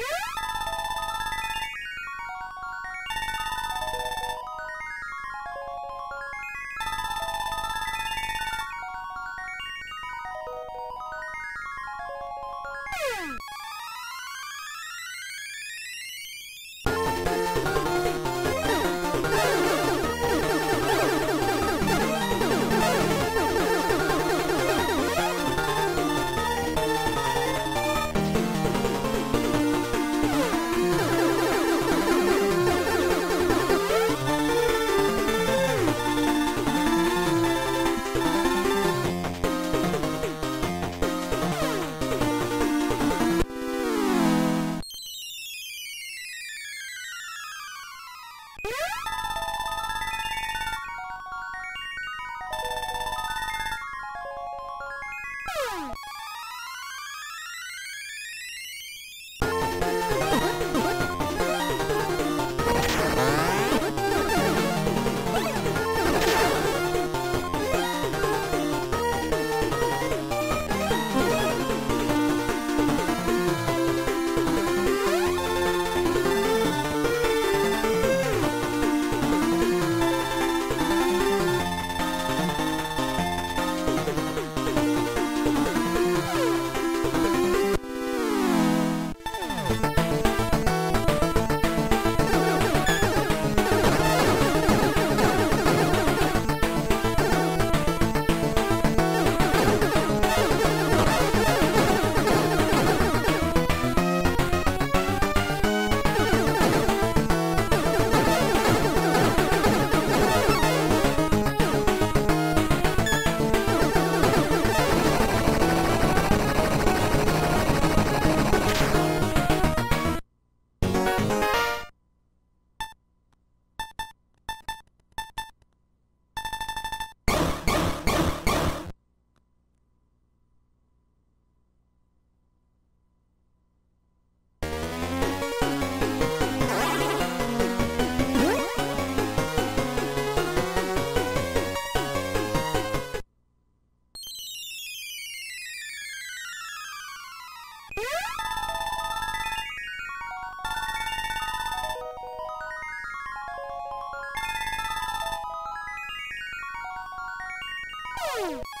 Yeah! Woo!